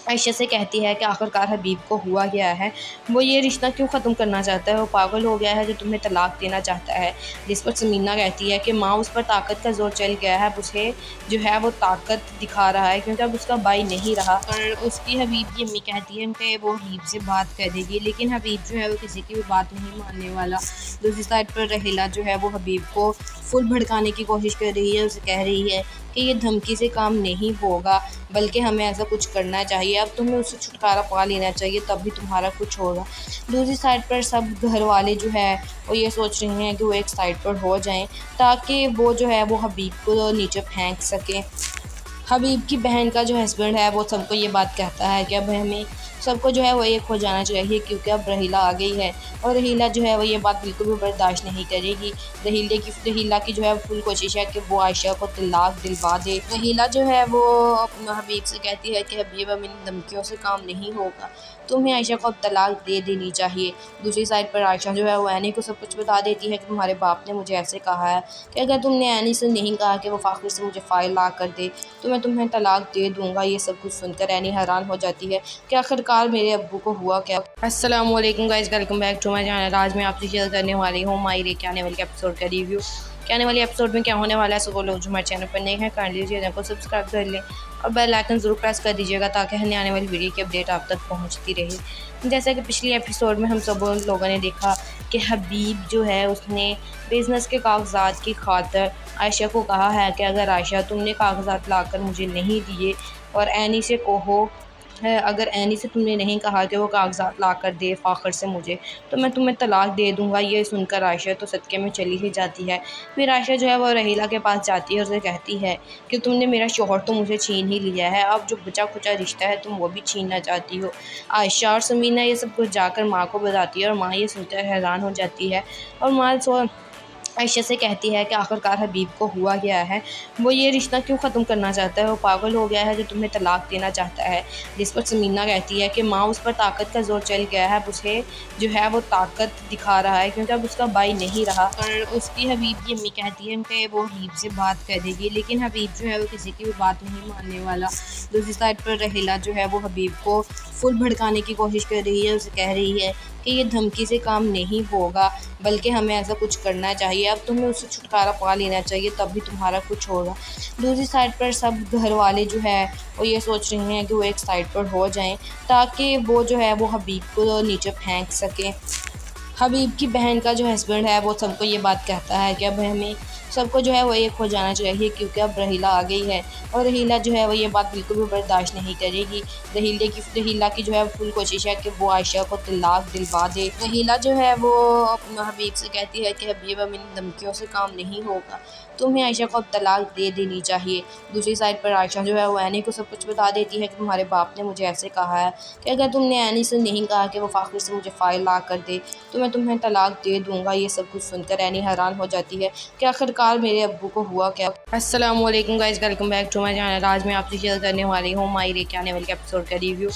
आयशा से कहती है कि आखिरकार हबीब को हुआ गया है? वो ये रिश्ता क्यों ख़त्म करना चाहता है? वो पागल हो गया है जो तुम्हें तलाक देना चाहता है। जिस पर समीना कहती है कि माँ उस पर ताकत का ज़ोर चल गया है उसे जो है वो ताकत दिखा रहा है क्योंकि अब उसका भाई नहीं रहा। और उसकी हबीब की अम्मी कहती है कि वो हबीब से बात कर देगी लेकिन हबीब जो है वो किसी की भी बात नहीं मानने वाला। दूसरी साइड पर रहेला जो है वो हबीब को फुल भड़काने की कोशिश कर रही है उसे कह रही है कि ये धमकी से काम नहीं होगा, बल्कि हमें ऐसा कुछ करना चाहिए। अब तुम्हें उससे छुटकारा पा लेना चाहिए, तब भी तुम्हारा कुछ होगा। दूसरी साइड पर सब घर वाले जो है, वो ये सोच रहे हैं कि वो एक साइड पर हो जाएँ, ताकि वो जो है, वो हबीब को नीचे फेंक सकें। हबीब की बहन का जो हस्बैंड है, वो सबको ये बात कहता है कि अब हमें सबको जो है वो एक हो जाना चाहिए क्योंकि अब रहीला आ गई है। और रहीला जो है वो ये बात बिल्कुल भी बर्दाश्त नहीं करेगी। रहीले की, रहीला की जो है फुल कोशिश है कि वो आयशा को तलाक दिलवा दे। रहीला जो है वो हबीब से कहती है कि हबीब, अब इन धमकियों से काम नहीं होगा। तुम्हें आयशा को अब तलाक दे देनी चाहिए। दूसरी साइड पर आयशा जो है वो एनी को सब कुछ बता देती है कि तुम्हारे बाप ने मुझे ऐसे कहा है कि अगर तुमने एनी से नहीं कहा कि वो फ़ाखिर से मुझे फ़ाइल ला कर दे तो मैं तुम्हें तलाक दे दूँगा। ये सब कुछ सुनकर एनी हैरान हो जाती है कि आखिरकार मेरे अबू को हुआ क्या? Aslam guys welcome back to my channel आज मैं आपसे शेयर करने वाली हूँ माई के आने वाले एपिसोड का रिव्यू कि आने वाली एपिसोड में क्या होने वाला है सो वो लोग जो हमारे चैनल पर नए हैं, कर लीजिए, चैनल को सब्सक्राइब कर लें और बेल आइकन ज़रूर प्रेस कर दीजिएगा ताकि हमें आने वाली वीडियो की अपडेट आप तक पहुँचती रहे। जैसा कि पिछली एपिसोड में हम सब लोगों ने देखा कि हबीब जो है, उसने बिज़नेस के कागजात की खातर आयशा को कहा है कि अगर आयशा तुमने कागजात लाकर मुझे नहीं दिए और एनी से कहो है, अगर एनी से तुमने नहीं कहा कि वो कागजात ला कर दे, फ़ाखर से मुझे तो मैं तुम्हें तलाक दे दूँगा, ये सुनकर आयशा तो सदक़े में चली ही जाती है। फिर आयशा जो है वो रहीला के पास जाती है और उसे कहती है कि तुमने मेरा शोहर तो मुझे छीन ही लिया है, अब जो बचा खुचा रिश्ता है तुम वो भी छीनना चाहती हो। आयशा और समीना ये सब कुछ जाकर माँ को बताती है और माँ ये सुनकर हैरान हो जाती है और माँ सो आयशा से कहती है कि आखिरकार हबीब को हुआ गया है? वो ये रिश्ता क्यों ख़त्म करना चाहता है? वो पागल हो गया है जो तुम्हें तलाक देना चाहता है। जिस पर समीना कहती है कि माँ उस पर ताकत का ज़ोर चल गया है उसे जो है वो ताकत दिखा रहा है क्योंकि अब उसका भाई नहीं रहा। और उसकी हबीब की अम्मी कहती है कि वो हबीब से बात कर देगी लेकिन हबीब जो है वो किसी की भी बात नहीं मानने वाला। दूसरी साइड पर रहेला जो है वो हबीब को फुल भड़काने की कोशिश कर रही है उसे कह रही है कि ये धमकी से काम नहीं होगा, बल्कि हमें ऐसा कुछ करना चाहिए। अब तुम्हें उससे छुटकारा पा लेना चाहिए, तब भी तुम्हारा कुछ होगा। दूसरी साइड पर सब घर वाले जो है, वो ये सोच रहे हैं कि वो एक साइड पर हो जाएँ, ताकि वो जो है, वो हबीब को नीचे फेंक सकें। हबीब की बहन का जो हस्बैंड है, वो सबको ये बात कहता है कि अब हमें सबको जो है वो एक हो जाना चाहिए क्योंकि अब रहीला आ गई है। और रहीला जो है वो ये बात बिल्कुल भी बर्दाश्त नहीं करेगी। रहीले की, रहीला की जो है फुल कोशिश है कि वो आयशा को तलाक दिलवा दे। रहीला जो है वो अपना हबीब से कहती है कि हबीब अब इन धमकियों से काम नहीं होगा। तुम्हें आयशा को अब तलाक दे देनी चाहिए। दूसरी साइड पर आयशा जो है वो एनी को सब कुछ बता देती है कि तुम्हारे बाप ने मुझे ऐसे कहा है कि अगर तुमने एनी से नहीं कहा कि वो फ़ाखिर से मुझे फ़ाइल ला कर दे तो मैं तुम्हें तलाक दे दूँगा। ये सब कुछ सुनकर एनी हैरान हो जाती है कि आखिरकार मेरे अबू को हुआ क्या? Aslam guys welcome back to my channel आज मैं आपसे शेयर करने वाली हूँ माई के आने वाले एपिसोड का रिव्यू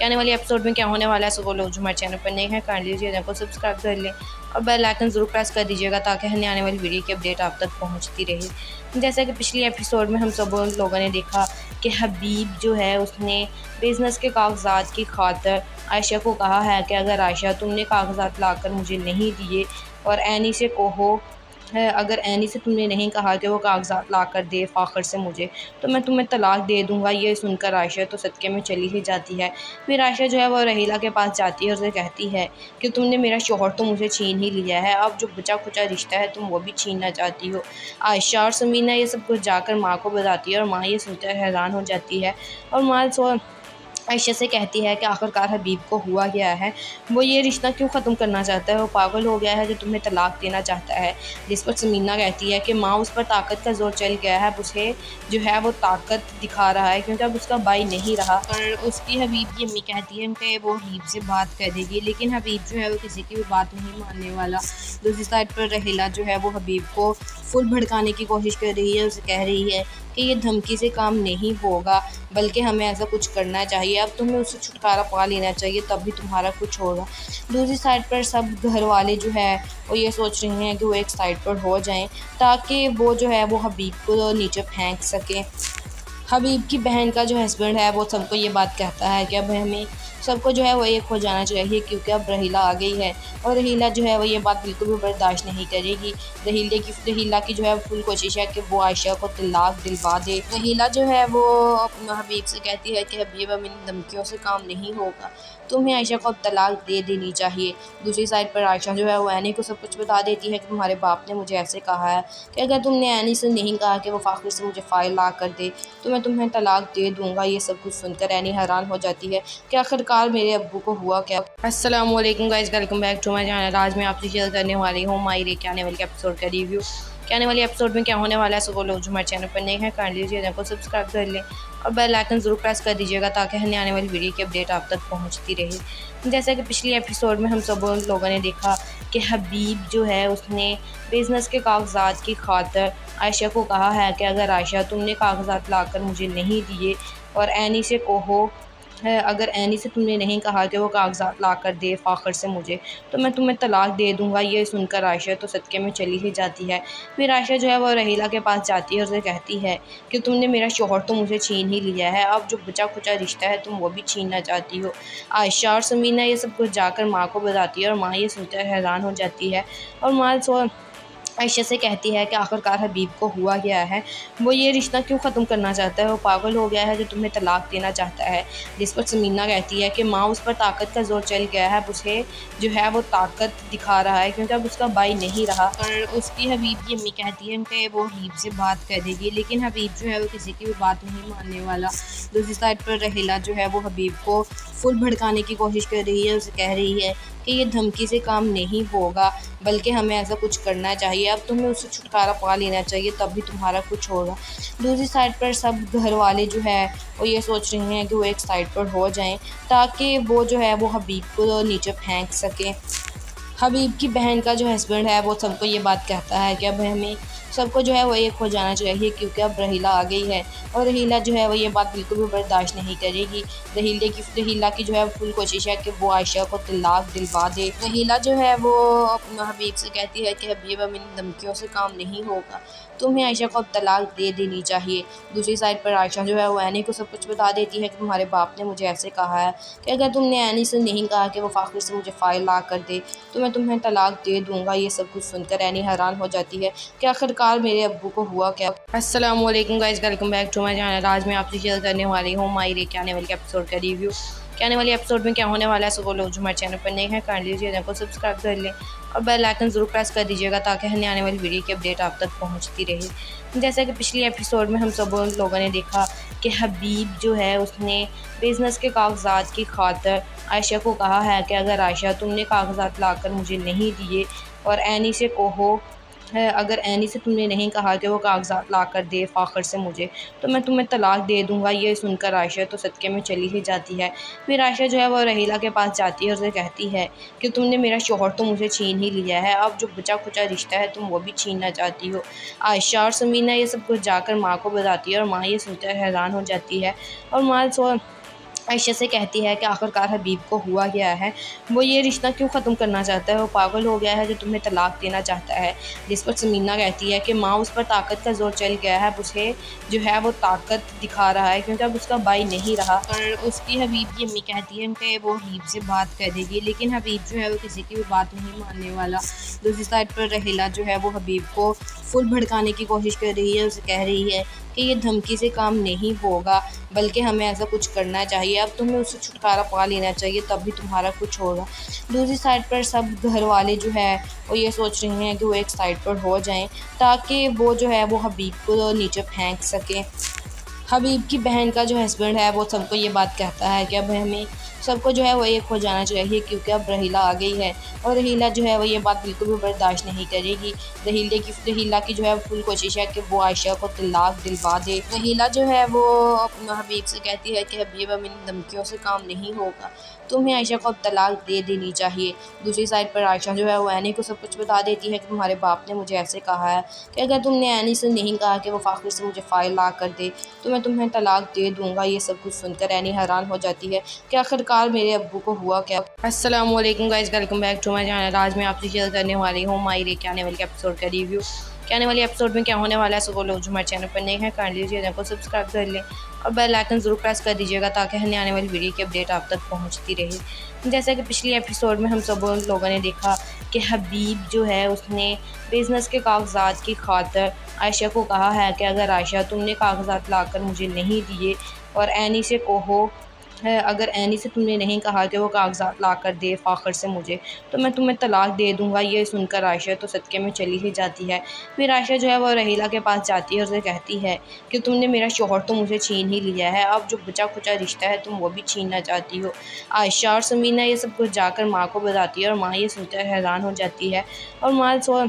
क्या आने वाले एपिसोड में क्या होने वाला है सो वो लोग जो हमारे चैनल पर नहीं है, कर लीजिए चैनल को सब्सक्राइब कर लें। और बेल आइकन ज़रूर प्रेस कर दीजिएगा ताकि हमें आने वाली वीडियो की अपडेट आप तक पहुँचती रहे। जैसा कि पिछले एपिसोड में हम सब लोगों ने देखा कि हबीब जो है, उसने बिज़नेस के कागजात की खातर आयशा को कहा है कि अगर आयशा तुमने कागजात लाकर मुझे नहीं दिए और एनी से कहो है, अगर एनी से तुमने नहीं कहा कि वो कागजात ला कर दे, फ़ाखर से मुझे तो मैं तुम्हें तलाक दे दूँगा, ये सुनकर आयशा तो सदक़े में चली ही जाती है। फिर आयशा जो है वो रहीला के पास जाती है और उसे कहती है कि तुमने मेरा शोहर तो मुझे छीन ही लिया है, अब जो बचा खुचा रिश्ता है तुम वो भी छीनना चाहती हो। आयशा और समीना ये सब कुछ जाकर माँ को बताती है और माँ ये सुनकर हैरान हो जाती है और माँ सो आयशा से कहती है कि आखिरकार हबीब को हुआ गया है? वो ये रिश्ता क्यों ख़त्म करना चाहता है? वो पागल हो गया है जो तुम्हें तलाक देना चाहता है। जिस पर समीना कहती है कि माँ उस पर ताकत का ज़ोर चल गया है उसे जो है वो ताकत दिखा रहा है क्योंकि अब उसका भाई नहीं रहा। और उसकी हबीब की अम्मी कहती है कि वो हबीब से बात कर देगी लेकिन हबीब जो है वो किसी की भी बात नहीं मानने वाला। दूसरी साइड पर रहेला जो है वो हबीब को फुल भड़काने की कोशिश कर रही है, उसे कह रही है कि ये धमकी से काम नहीं होगा, बल्कि हमें ऐसा कुछ करना चाहिए। अब तुम्हें उससे छुटकारा पा लेना चाहिए, तब भी तुम्हारा कुछ होगा। दूसरी साइड पर सब घर वाले जो है, वो ये सोच रहे हैं कि वो एक साइड पर हो जाएँ, ताकि वो जो है, वो हबीब को नीचे फेंक सकें। हबीब की बहन का जो हस्बैंड है, वो सबको ये बात कहता है कि अब हमें सबको जो है वो एक हो जाना चाहिए क्योंकि अब रहीला आ गई है। और रहीला जो है वो ये बात बिल्कुल भी बर्दाश्त नहीं करेगी। रहीले की, रहीला की जो है फुल कोशिश है कि वो आयशा को तलाक दिलवा दे। रहीला जो है वो हबीब से कहती है कि हबीब अब इन धमकियों से काम नहीं होगा। तुम्हें आयशा को अब तलाक दे देनी चाहिए। दूसरी साइड पर आयशा जो है वो एनी को सब कुछ बता देती है कि तुम्हारे बाप ने मुझे ऐसे कहा है कि अगर तुमने एनी से नहीं कहा कि वो फ़ाखिर से मुझे फ़ाइल ला कर दे तो मैं तुम्हें तलाक दे दूँगा। ये सब कुछ सुनकर एनी हैरान हो जाती है कि आखिरकार मेरे अबू को हुआ क्या? Aslam guys welcome back to my channel आज मैं आपसे शेयर करने वाली हूँ माई के आने वाले एपिसोड का रिव्यू क्या आने वाली एपिसोड में क्या होने वाला है सो वो लोग जो हमारे चैनल पर नहीं है, कर लीजिए, चैनल को सब्सक्राइब कर लें और बेल आइकन ज़रूर प्रेस कर दीजिएगा ताकि हमें आने वाली वीडियो की अपडेट आप तक पहुँचती रहे। जैसा कि पिछले एपिसोड में हम सब लोगों ने देखा कि हबीब जो है, उसने बिज़नेस के कागजात की खातर आयशा को कहा है कि अगर आयशा तुमने कागजात लाकर मुझे नहीं दिए और एनी से कहो है, अगर एनी से तुमने नहीं कहा कि वो कागजात ला कर दे, फ़ाखर से मुझे तो मैं तुम्हें तलाक दे दूँगा, ये सुनकर आयशा तो सदक़े में चली ही जाती है। फिर आयशा जो है वो रहीला के पास जाती है और उसे कहती है कि तुमने मेरा शोहर तो मुझे छीन ही लिया है, अब जो बचा खुचा रिश्ता है तुम वो भी छीनना चाहती हो। आयशा और समीना ये सब कुछ जाकर माँ को बताती है और माँ ये सुनकर हैरान हो जाती है और माँ सो आयशा से कहती है कि आखिरकार हबीब को हुआ गया है? वो ये रिश्ता क्यों ख़त्म करना चाहता है? वो पागल हो गया है जो तुम्हें तलाक देना चाहता है। जिस पर समीना कहती है कि माँ उस पर ताकत का ज़ोर चल गया है उसे जो है वो ताकत दिखा रहा है क्योंकि अब उसका भाई नहीं रहा। और उसकी हबीब की अम्मी कहती है कि वो हबीब से बात कर देगी लेकिन हबीब जो है वो किसी की भी बात नहीं मानने वाला। दूसरी साइड पर रहेला जो है वो हबीब को फुल भड़काने की कोशिश कर रही है, उसे कह रही है कि ये धमकी से काम नहीं होगा, बल्कि हमें ऐसा कुछ करना चाहिए। अब तुम्हें उससे छुटकारा पा लेना चाहिए, तब भी तुम्हारा कुछ होगा। दूसरी साइड पर सब घर वाले जो है, वो ये सोच रहे हैं कि वो एक साइड पर हो जाएँ, ताकि वो जो है, वो हबीब को नीचे फेंक सकें। हबीब की बहन का जो हस्बैंड है, वो सबको ये बात कहता है कि अब हमें सबको जो है वो एक हो जाना चाहिए क्योंकि अब रहीला आ गई है। और रहीला जो है वो ये बात बिल्कुल भी बर्दाश्त नहीं करेगी। रहीले की, रहीला की जो है फुल कोशिश है कि वो आयशा को तलाक दिलवा दे। रहीला जो है वो अपना हबीब से कहती है कि हबीब अब इन धमकियों से काम नहीं होगा। तुम्हें आयशा को अब तलाक दे देनी चाहिए। दूसरी साइड पर आयशा जो है वो एनी को सब कुछ बता देती है कि तुम्हारे बाप ने मुझे ऐसे कहा है कि अगर तुमने एनी से नहीं कहा कि वो फ़ाखिर से मुझे फ़ाइल ला कर दे तो मैं तुम्हें तलाक दे दूँगा। ये सब कुछ सुनकर एनी हैरान हो जाती है कि आखिरकार मेरे अबू को हुआ क्या? Aslam guys welcome back to my channel आज मैं आपसे शेयर करने वाली हूँ माई के आने वाले एपिसोड का रिव्यू क्या आने वाली एपिसोड में क्या होने वाला है सो वो लोग जो हमारे चैनल पर नहीं है, कर लीजिए, चैनल को सब्सक्राइब कर लें और बेल आइकन ज़रूर प्रेस कर दीजिएगा ताकि हमें आने वाली वीडियो की अपडेट आप तक पहुँचती रहे। जैसा कि पिछले एपिसोड में हम सब लोगों ने देखा कि हबीब जो है, उसने बिज़नेस के कागजात की खातर आयशा को कहा है कि अगर आयशा तुमने कागजात लाकर मुझे नहीं दिए और एनी से कहो है, अगर एनी से तुमने नहीं कहा कि वो कागजात ला कर दे, फ़ाखर से मुझे तो मैं तुम्हें तलाक दे दूँगा, ये सुनकर आयशा तो सदक़े में चली ही जाती है। फिर आयशा जो है वो रहीला के पास जाती है और उसे कहती है कि तुमने मेरा शोहर तो मुझे छीन ही लिया है, अब जो बचा खुचा रिश्ता है तुम वो भी छीनना चाहती हो। आयशा और समीना ये सब कुछ जाकर माँ को बताती है और माँ ये सुनकर हैरान हो जाती है और माँ सो आयशा से कहती है कि आखिरकार हबीब को हुआ गया है? वो ये रिश्ता क्यों ख़त्म करना चाहता है? वो पागल हो गया है जो तुम्हें तलाक देना चाहता है। जिस पर समीना कहती है कि माँ उस पर ताकत का ज़ोर चल गया है उसे जो है वो ताकत दिखा रहा है क्योंकि अब उसका भाई नहीं रहा। और उसकी हबीब की अम्मी कहती है कि वो हबीब से बात कर देगी लेकिन हबीब जो है वो किसी की भी बात नहीं मानने वाला। दूसरी साइड पर रहेला जो है वो हबीब को फुल भड़काने की कोशिश कर रही है, उसे कह रही है कि ये धमकी से काम नहीं होगा, बल्कि हमें ऐसा कुछ करना चाहिए। अब तुम्हें उससे छुटकारा पा लेना चाहिए, तब भी तुम्हारा कुछ होगा। दूसरी साइड पर सब घर वाले जो है, वो ये सोच रहे हैं कि वो एक साइड पर हो जाएँ, ताकि वो जो है, वो हबीब को नीचे फेंक सकें। हबीब की बहन का जो हस्बैंड है, वो सबको ये बात कहता है कि अब हमें सबको जो है वो एक हो जाना चाहिए क्योंकि अब रहीला आ गई है। और रहीला जो है वो ये बात बिल्कुल भी बर्दाश्त नहीं करेगी। रहीले की, रहीला की जो है फुल कोशिश है कि वो आयशा को तलाक दिलवा दे। रहीला जो है वो हबीब से कहती है कि हबीब, अब इन धमकियों से काम नहीं होगा। तुम्हें आयशा को अब तलाक दे देनी चाहिए। दूसरी साइड पर आयशा जो है वो एनी को सब कुछ बता देती है कि तुम्हारे बाप ने मुझे ऐसे कहा है कि अगर तुमने एनी से नहीं कहा कि वो फ़ाखिर से मुझे फ़ाइल ला कर दे तो मैं तुम्हें तलाक दे दूँगा। ये सब कुछ सुनकर एनी हैरान हो जाती है कि आखिर आखिरकार मेरे अब्बू को हुआ क्या? Aslam guys welcome back to my channel आज मैं आपसे शेयर करने वाली हूँ माई रे के आने वाले एपिसोड का रिव्यू क्या आने वाले एपिसोड में क्या होने वाला है, सो वो लोग जो हमारे चैनल पर नहीं है लीजिए चैनल को सब्सक्राइब कर लें और बेल आइकन ज़रूर प्रेस कर दीजिएगा ताकि हमें आने वाली वीडियो की अपडेट आप तक पहुँचती रहे। जैसा कि पिछले एपिसोड में हम सब लोगों ने देखा कि हबीब जो है, उसने बिज़नेस के कागजात की खातर आयशा को कहा है कि अगर आयशा तुमने कागजात लाकर मुझे नहीं दिए और एनी से कहो अगर एनी से तुमने नहीं कहा कि वो कागजात ला कर दे, फ़ाखर से मुझे तो मैं तुम्हें तलाक दे दूँगा, ये सुनकर आयशा तो सदक़े में चली ही जाती है। फिर आयशा जो है वो रहीला के पास जाती है और उसे कहती है कि तुमने मेरा शोहर तो मुझे छीन ही लिया है, अब जो बचा खुचा रिश्ता है तुम वो भी छीनना चाहती हो। आयशा और समीना ये सब कुछ जाकर माँ को बताती है और माँ ये सुनकर हैरान हो जाती है और माँ सो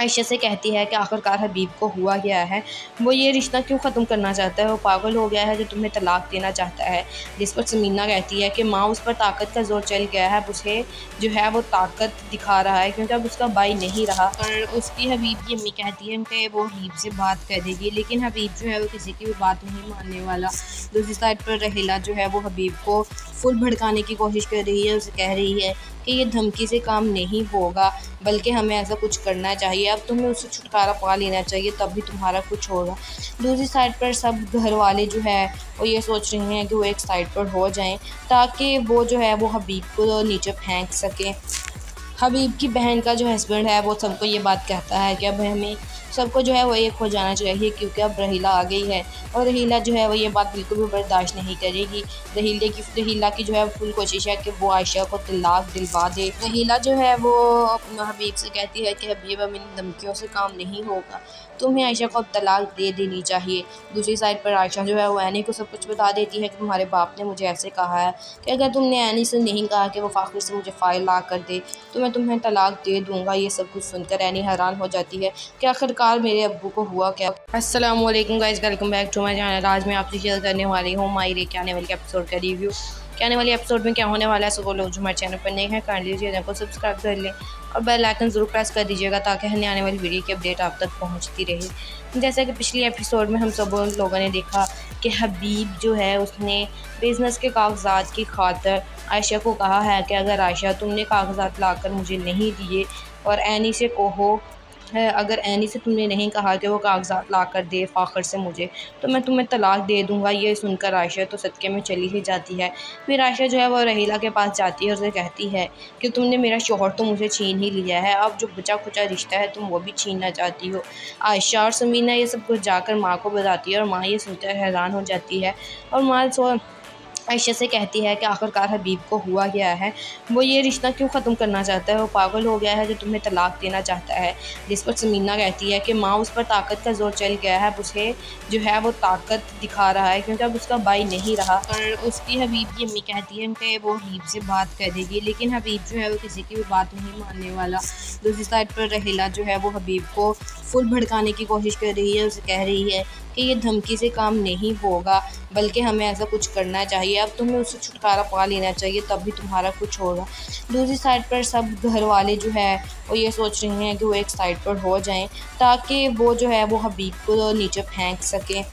आयशा से कहती है कि आखिरकार हबीब को हुआ गया है? वो ये रिश्ता क्यों ख़त्म करना चाहता है? वो पागल हो गया है जो तुम्हें तलाक देना चाहता है। जिस पर समीना कहती है कि माँ उस पर ताकत का ज़ोर चल गया है उसे जो है वो ताकत दिखा रहा है क्योंकि अब उसका भाई नहीं रहा। और उसकी हबीब की अम्मी कहती है कि वो हबीब से बात कर देगी लेकिन हबीब जो है वो किसी की भी बात नहीं मानने वाला। दूसरी साइड पर रहेला जो है वो हबीब को फुल भड़काने की कोशिश कर रही है, उसे कह रही है कि ये धमकी से काम नहीं होगा, बल्कि हमें ऐसा कुछ करना चाहिए। अब तुम्हें उससे छुटकारा पा लेना चाहिए, तब भी तुम्हारा कुछ होगा। दूसरी साइड पर सब घर वाले जो है, वो ये सोच रहे हैं कि वो एक साइड पर हो जाएँ, ताकि वो जो है, वो हबीब को नीचे फेंक सकें। हबीब की बहन का जो हस्बैंड है, वो सबको ये बात कहता है कि अब हमें सबको जो है वो एक हो जाना चाहिए क्योंकि अब रहीला आ गई है। और रहीला जो है वो ये बात बिल्कुल भी बर्दाश्त नहीं करेगी। रहीले की, रहीला की जो है फुल कोशिश है कि वो आयशा को तलाक दिलवा दे। रहीला जो है वो हबीब से कहती है कि हबीब, अब इन धमकियों से काम नहीं होगा। तुम्हें आयशा को अब तलाक दे देनी चाहिए। दूसरी साइड पर आयशा जो है वो एनी को सब कुछ बता देती है कि तुम्हारे बाप ने मुझे ऐसे कहा है कि अगर तुमने एनी से नहीं कहा कि वो फ़ाखिर से मुझे फ़ाइल ला कर दे तो मैं तुम्हें तलाक दे दूँगा, ये सब कुछ सुनकर एनी हैरान हो जाती है कि आखिरकार मेरे अबू को हुआ क्या? Aslam guys welcome back to my channel आज मैं आपसे शेयर करने वाली हूँ माई रे के आने वाली एपिसोड का रिव्यू आने वाले एपिसोड में क्या होने वाला है, सो वो लोग जो हमारे चैनल पर नए हैं काइंडली चैनल को सब्सक्राइब कर लें और बेल आइकन ज़रूर प्रेस कर दीजिएगा ताकि हमें आने वाली वीडियो की अपडेट आप तक पहुँचती रहे। जैसा कि पिछले एपिसोड में हम सब लोगों ने देखा कि हबीब जो है, उसने बिज़नेस के कागजात की खातर आयशा को कहा है कि अगर आयशा तुमने कागजात लाकर मुझे नहीं दिए और एनी से कहो है, अगर एनी से तुमने नहीं कहा कि वो कागजात ला कर दे, फ़ाखर से मुझे तो मैं तुम्हें तलाक दे दूँगा, ये सुनकर आयशा तो सदक़े में चली ही जाती है। फिर आयशा जो है वो रहीला के पास जाती है और उसे कहती है कि तुमने मेरा शोहर तो मुझे छीन ही लिया है, अब जो बचा खुचा रिश्ता है तुम वो भी छीनना चाहती हो। आयशा और समीना ये सब कुछ जाकर माँ को बताती है और माँ ये सुनकर हैरान हो जाती है और माँ सो आयशा से कहती है कि आखिरकार हबीब को हुआ गया है? वो ये रिश्ता क्यों ख़त्म करना चाहता है? वो पागल हो गया है जो तुम्हें तलाक देना चाहता है। जिस पर समीना कहती है कि माँ उस पर ताकत का ज़ोर चल गया है उसे जो है वो ताकत दिखा रहा है क्योंकि अब उसका भाई नहीं रहा। और उसकी हबीब की अम्मी कहती है कि वो हबीब से बात कर देगी लेकिन हबीब जो है वो किसी की भी बात नहीं मानने वाला। दूसरी साइड पर रहेला जो है वो हबीब को फुल भड़काने की कोशिश कर रही है, उसे कह रही है कि ये धमकी से काम नहीं होगा, बल्कि हमें ऐसा कुछ करना चाहिए। अब तुम्हें उससे छुटकारा पा लेना चाहिए, तब भी तुम्हारा कुछ होगा। दूसरी साइड पर सब घर वाले जो है, वो ये सोच रहे हैं कि वो एक साइड पर हो जाएँ, ताकि वो जो है, वो हबीब को नीचे फेंक सकें।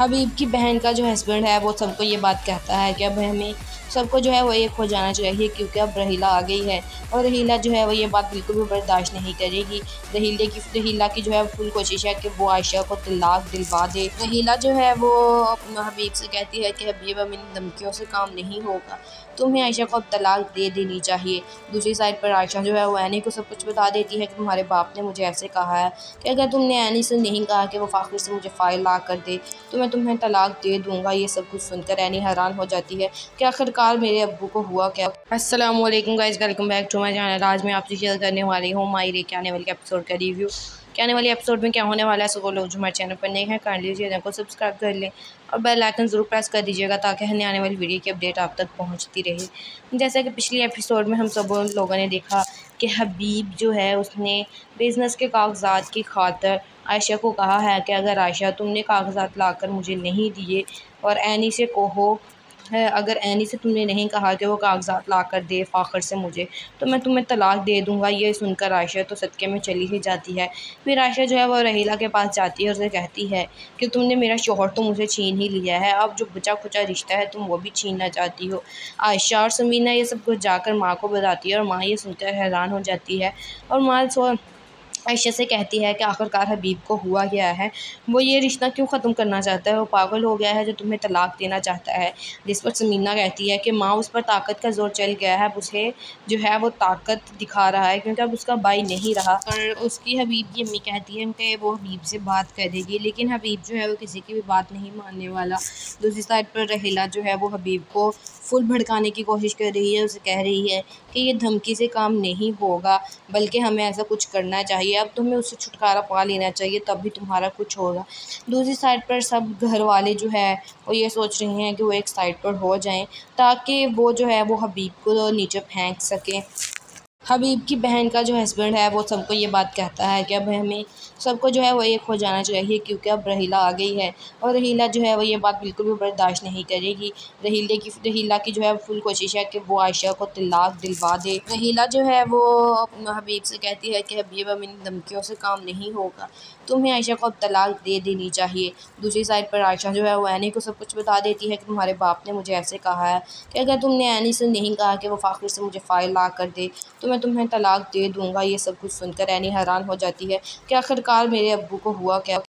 हबीब की बहन का जो हस्बैंड है, वो सबको ये बात कहता है कि अब हमें सबको जो है वो एक हो जाना चाहिए क्योंकि अब रहीला आ गई है। और रहीला जो है वो ये बात बिल्कुल भी बर्दाश्त नहीं करेगी। रहीले की, रहीला की जो है फुल कोशिश है कि वो आयशा को तलाक दिलवा दे। रहीला जो है वो हबीब से कहती है कि हबीब अब इन धमकियों से काम नहीं होगा। तुम्हें आयशा को अब तलाक दे देनी चाहिए। दूसरी साइड पर आयशा जो है वो एनी को सब कुछ बता देती है कि तुम्हारे बाप ने मुझे ऐसे कहा है कि अगर तुमने एनी से नहीं कहा कि वो फ़ाखिर से मुझे फ़ाइल ला कर दे तो मैं तुम्हें तलाक दे दूँगा। ये सब कुछ सुनकर एनी हैरान हो जाती है कि आखिरकार मेरे अबू को हुआ क्या? Aslam guys welcome back to my channel आज मैं आपसे शेयर करने वाली हूँ माई के आने वाली एपिसोड का रिव्यू कि आने वाले एपिसोड में क्या होने वाला है सो वो लोग जो हमारे चैनल पर नए हैं काइंडली चैनल को सब्सक्राइब कर लें और बेल आइकन ज़रूर प्रेस कर दीजिएगा ताकि हमें आने वाली वीडियो की अपडेट आप तक पहुँचती रहे। जैसा कि पिछले एपिसोड में हम सब लोगों ने देखा कि हबीब जो है, उसने बिज़नेस के कागजात की खातर आयशा को कहा है कि अगर आयशा तुमने कागजात लाकर मुझे नहीं दिए और एनी से कहो है, अगर एनी से तुमने नहीं कहा कि वो कागजात ला कर दे, फ़ाखर से मुझे तो मैं तुम्हें तलाक दे दूँगा, ये सुनकर आयशा तो सदक़े में चली ही जाती है। फिर आयशा जो है वो रहीला के पास जाती है और उसे कहती है कि तुमने मेरा शोहर तो मुझे छीन ही लिया है, अब जो बचा खुचा रिश्ता है तुम वो भी छीनना चाहती हो। आयशा और समीना ये सब कुछ जाकर माँ को बताती है और माँ ये सुनकर हैरान हो जाती है और माँ सो आयशा से कहती है कि आखिरकार हबीब को हुआ गया है? वो ये रिश्ता क्यों ख़त्म करना चाहता है? वो पागल हो गया है जो तुम्हें तलाक देना चाहता है। जिस पर समीना कहती है कि माँ उस पर ताकत का ज़ोर चल गया है, अब उसे जो है वो ताकत दिखा रहा है क्योंकि अब उसका भाई नहीं रहा। और उसकी हबीब की अम्मी कहती है कि वो हबीब से बात कर देगी लेकिन हबीब जो है वो किसी की भी बात नहीं मानने वाला। दूसरी साइड पर रहेला जो है वो हबीब को फुल भड़काने की कोशिश कर रही है। उसे कह रही है कि ये धमकी से काम नहीं होगा, बल्कि हमें ऐसा कुछ करना चाहिए। अब तुम्हें उससे छुटकारा पा लेना चाहिए, तब भी तुम्हारा कुछ होगा। दूसरी साइड पर सब घर वाले जो है, वो ये सोच रहे हैं कि वो एक साइड पर हो जाएँ, ताकि वो जो है, वो हबीब को नीचे फेंक सकें। हबीब की बहन का जो हस्बैंड है, वो सबको ये बात कहता है कि अब हमें सबको जो है वो एक हो जाना चाहिए क्योंकि अब रहीला आ गई है। और रहीला जो है वो ये बात बिल्कुल भी बर्दाश्त नहीं करेगी। रहीले की, रहीला की जो है फुल कोशिश है कि वो आयशा को तलाक दिलवा दे। रहीला जो है वो हबीब से कहती है कि हबीब अब इन धमकियों से काम नहीं होगा। तुम्हें आयशा को अब तलाक दे देनी चाहिए। दूसरी साइड पर आयशा जो है वो एनी को सब कुछ बता देती है कि तुम्हारे बाप ने मुझे ऐसे कहा है कि अगर तुमने एनी से नहीं कहा कि वो फ़ाखिर से मुझे फ़ाइल ला कर दे तो मैं तुम्हें तलाक दे दूँगा। ये सब कुछ सुनकर एनी हैरान हो जाती है कि आखिरकार मेरे अबू को हुआ क्या?